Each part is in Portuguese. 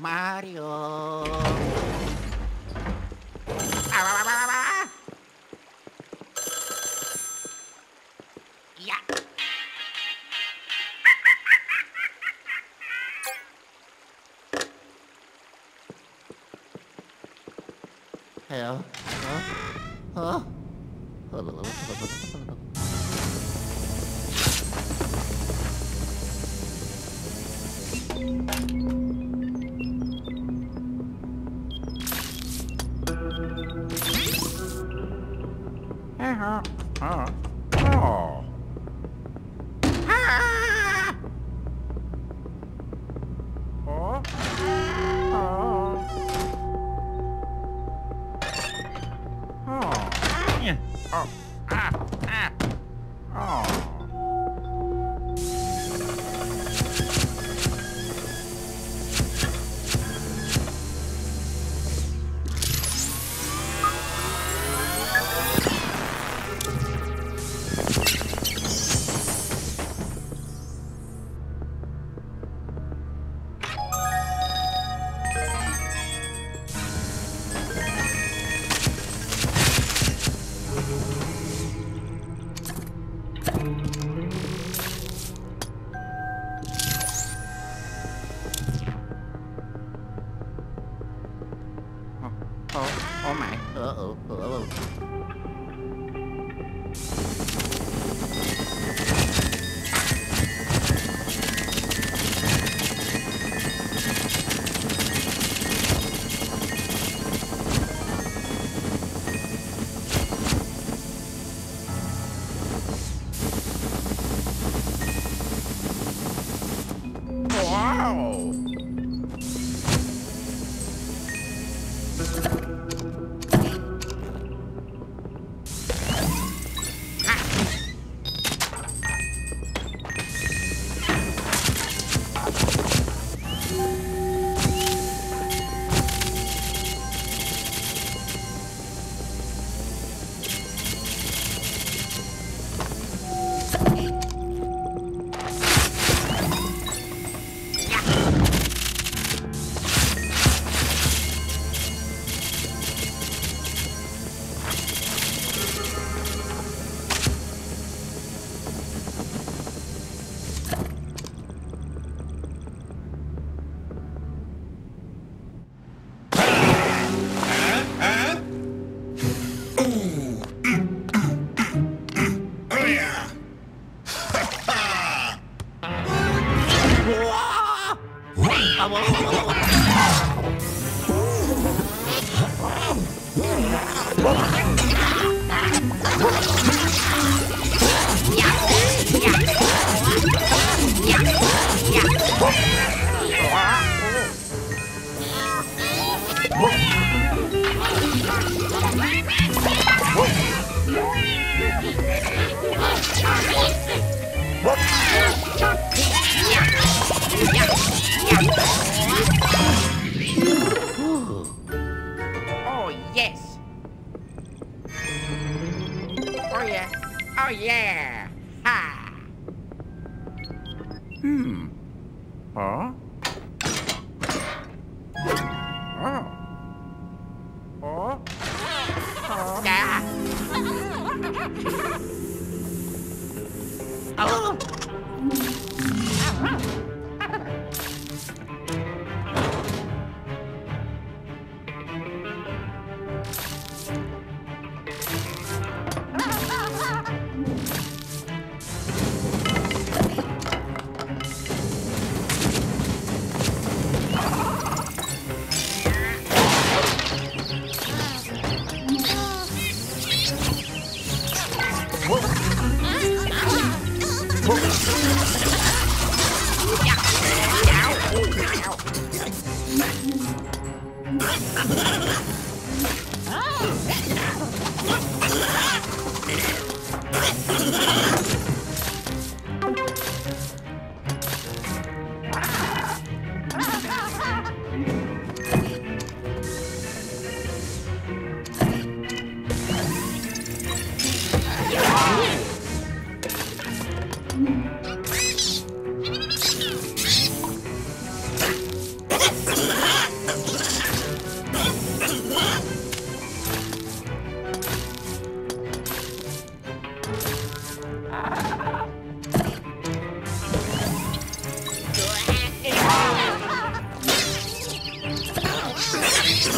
Mario. Ah, ah, ah, hell. Oh. you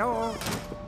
know.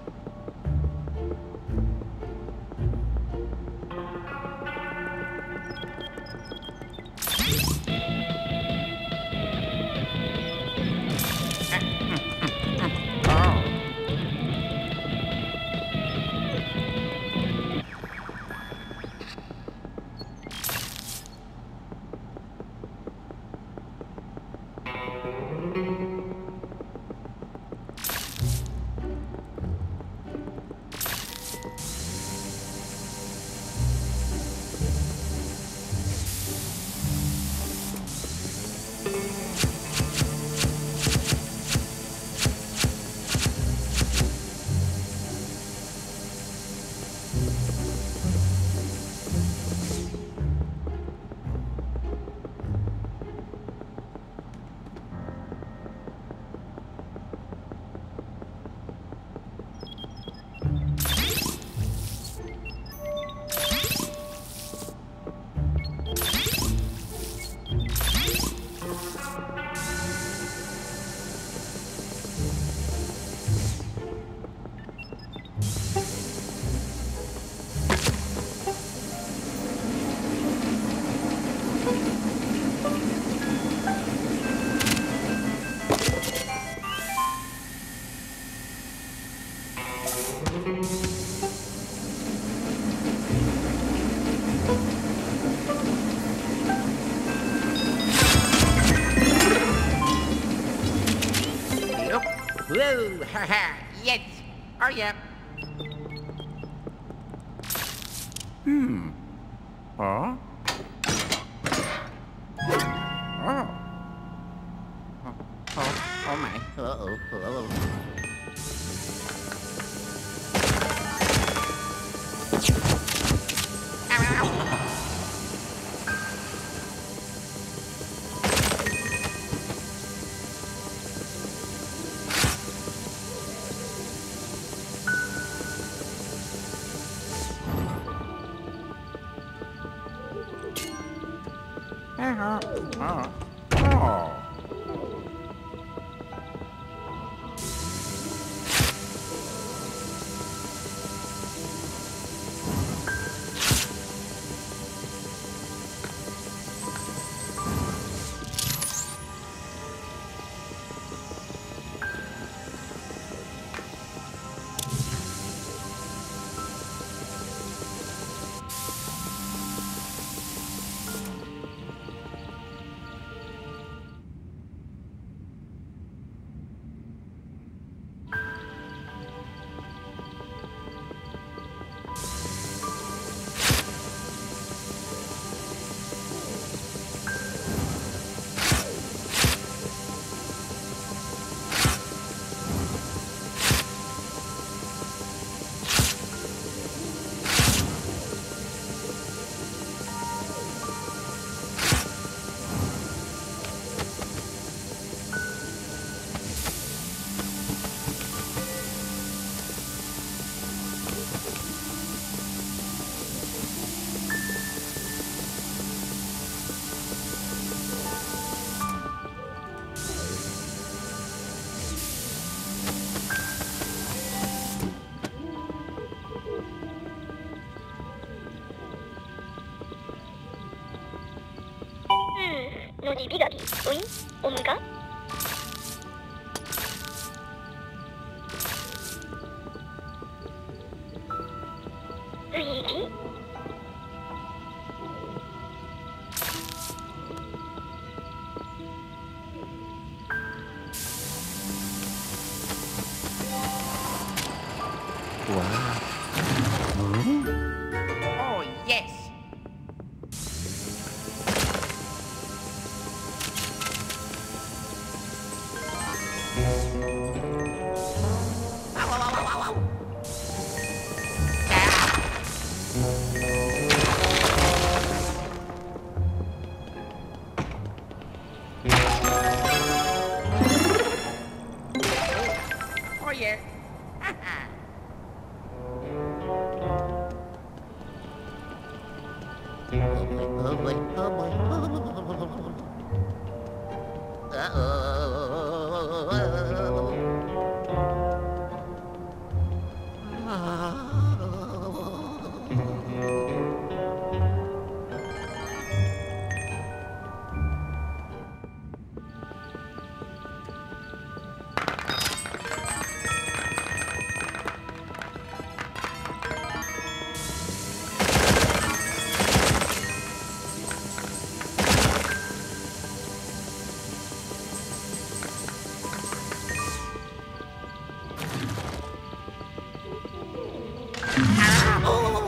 あ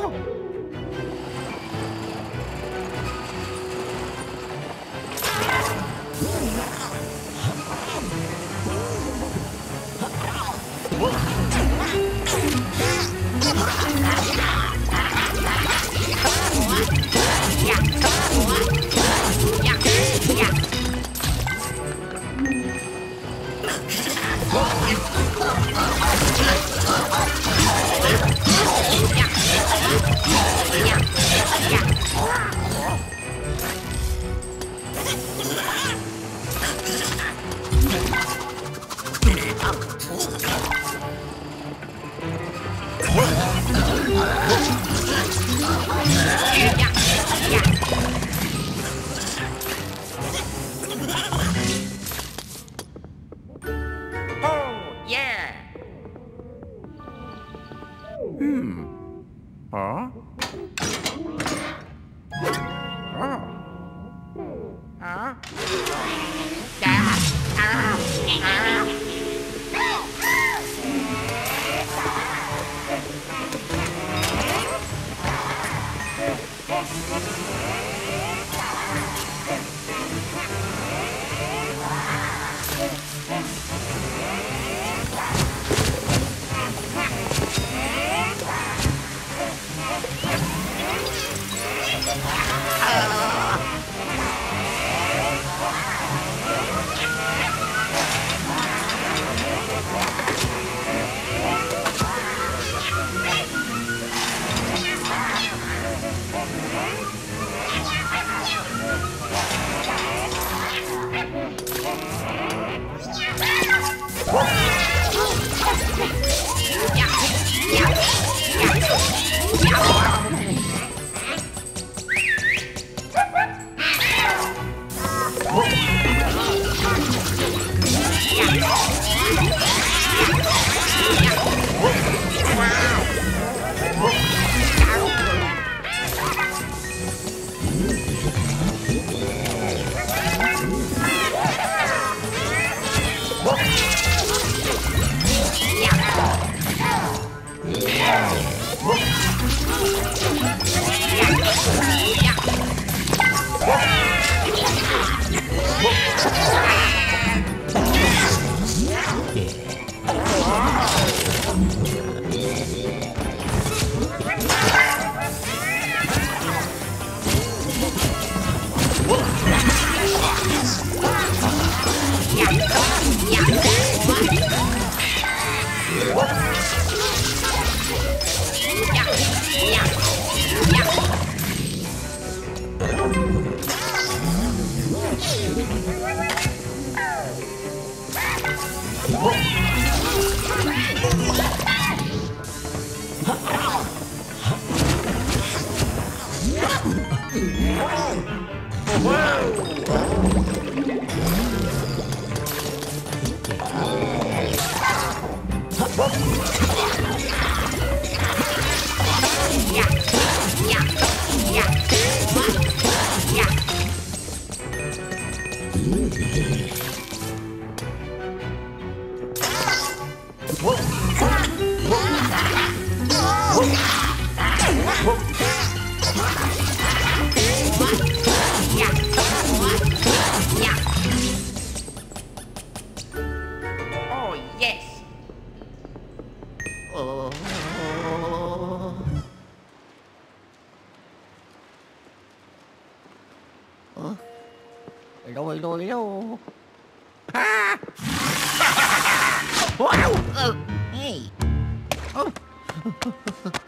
フフ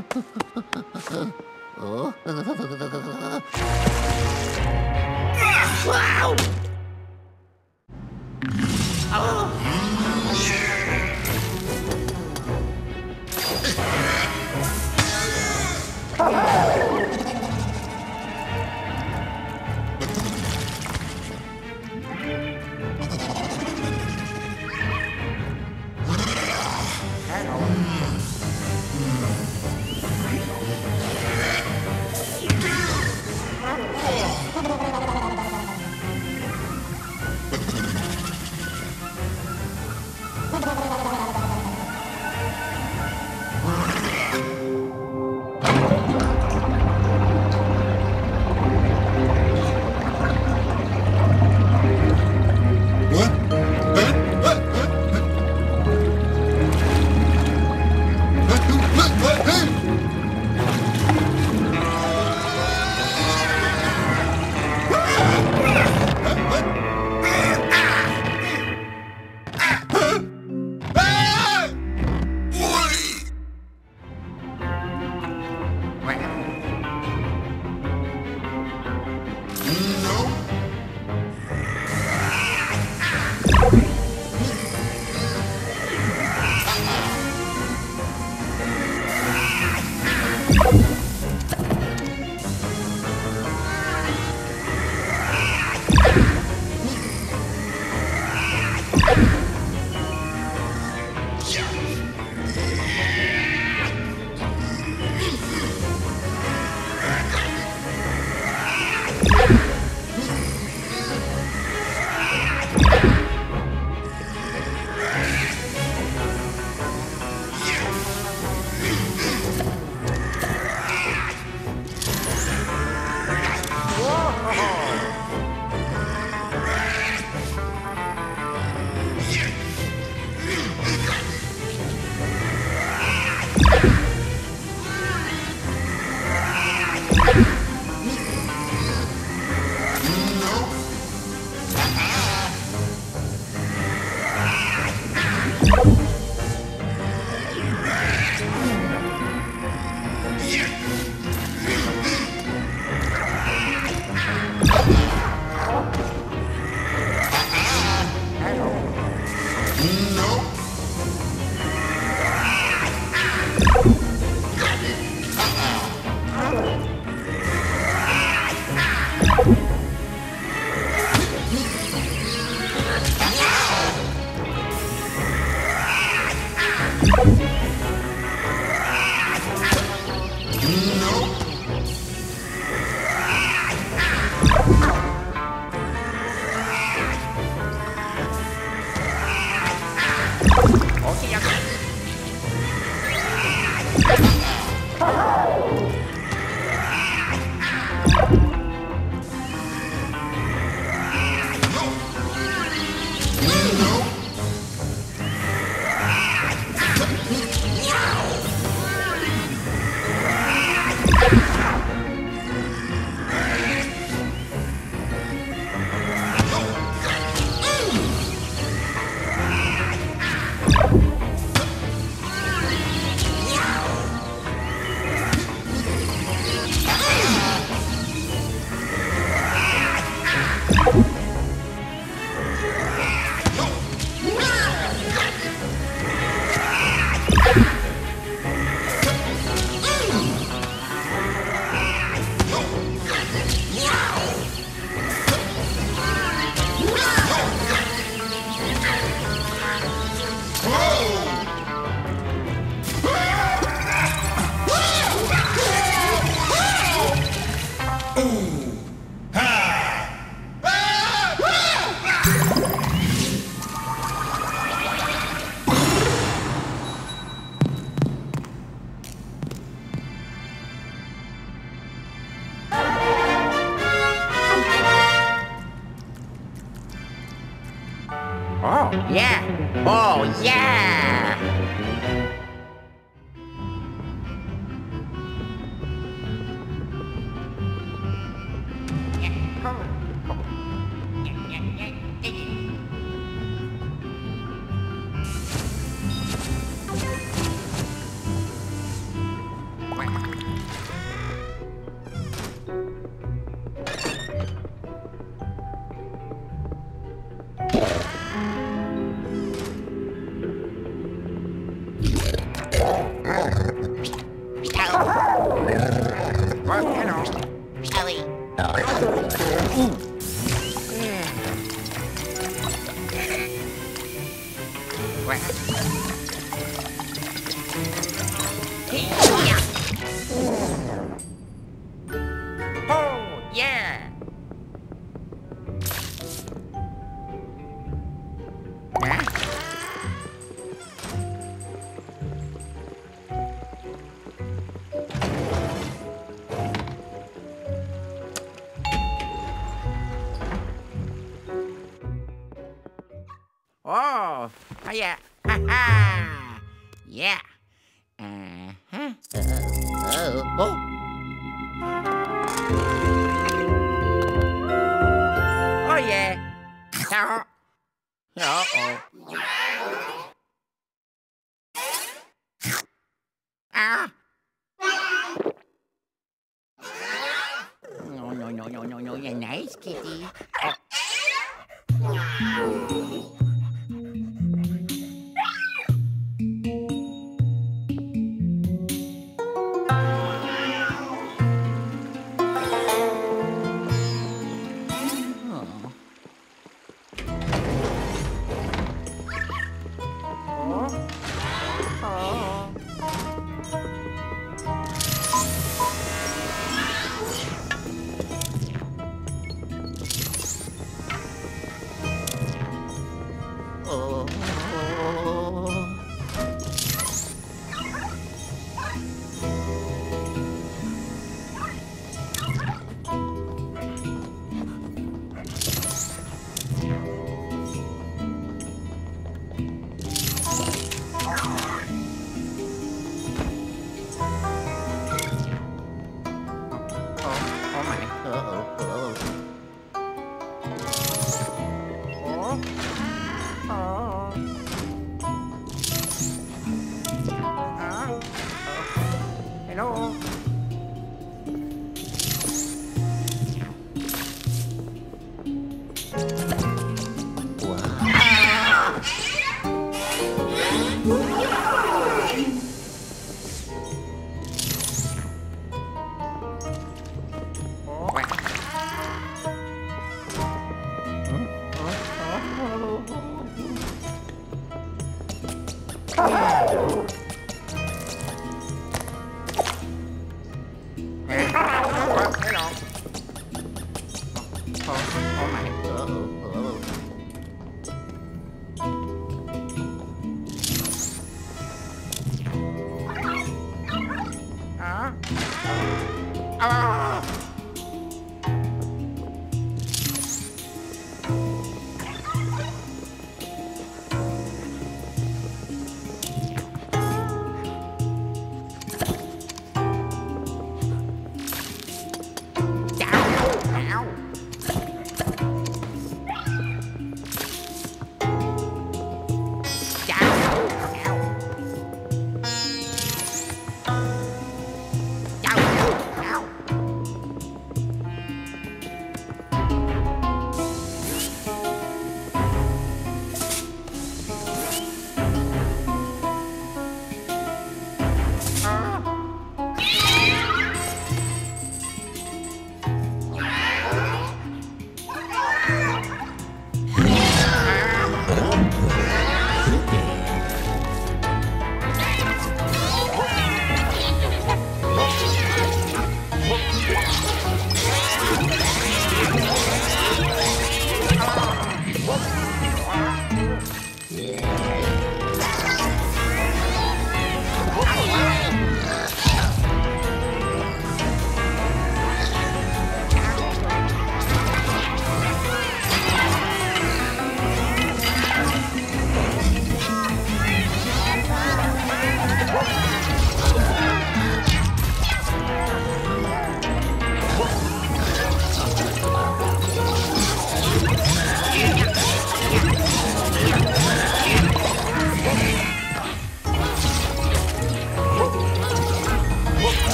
フフ。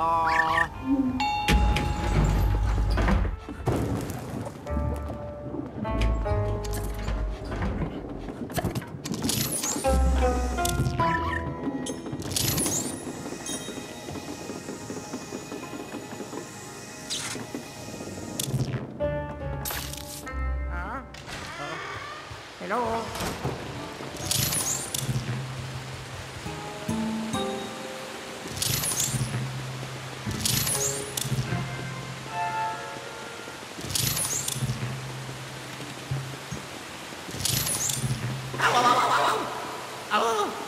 ม Oh!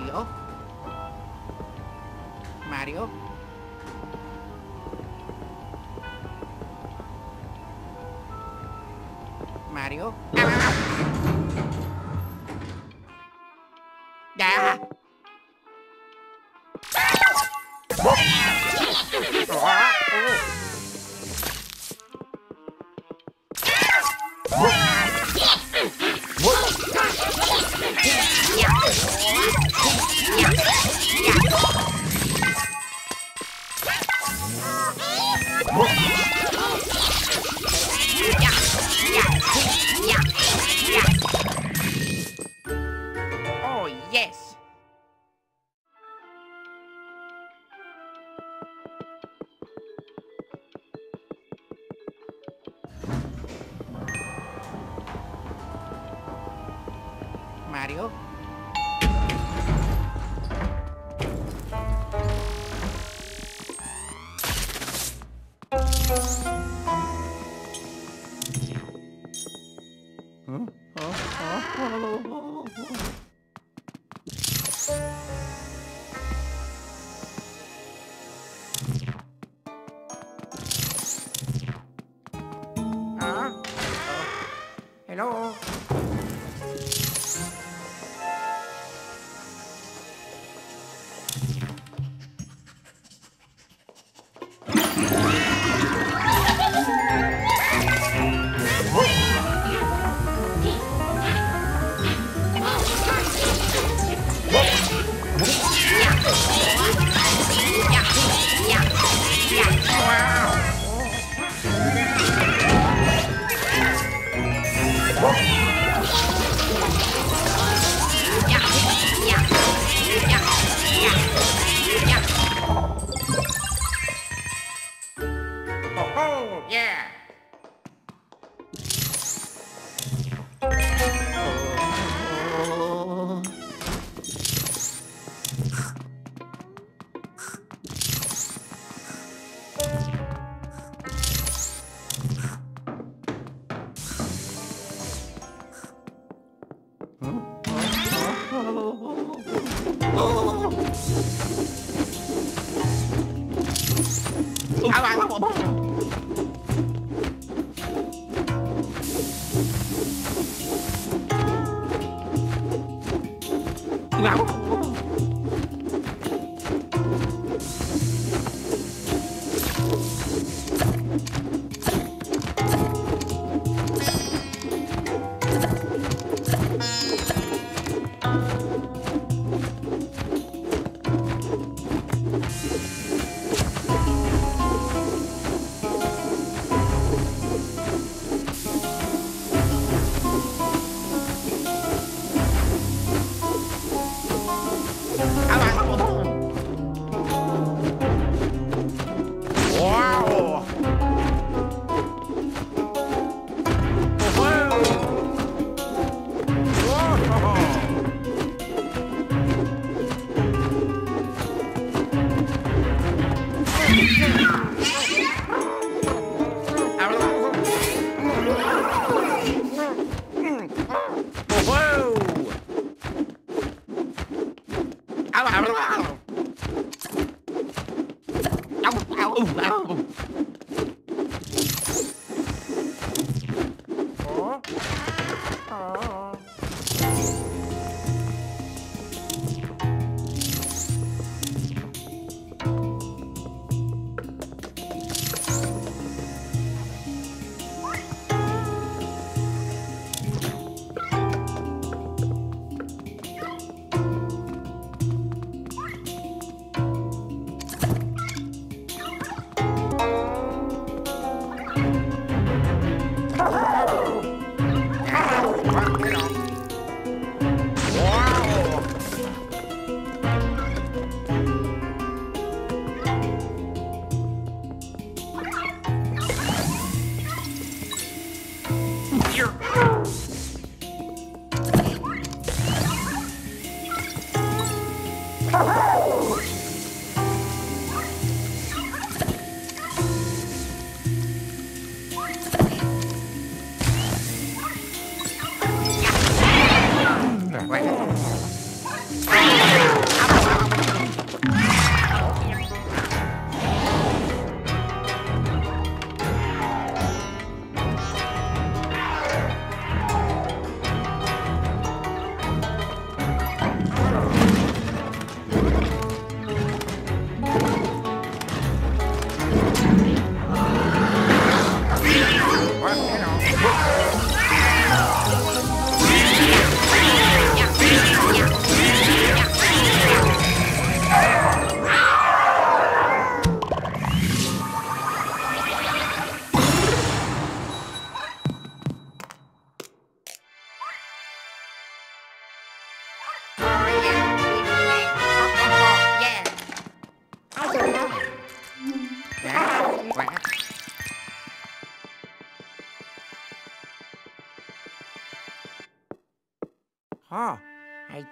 Mario. Mario. Mario. Oh.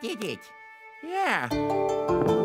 дідіть. Yeah. Э,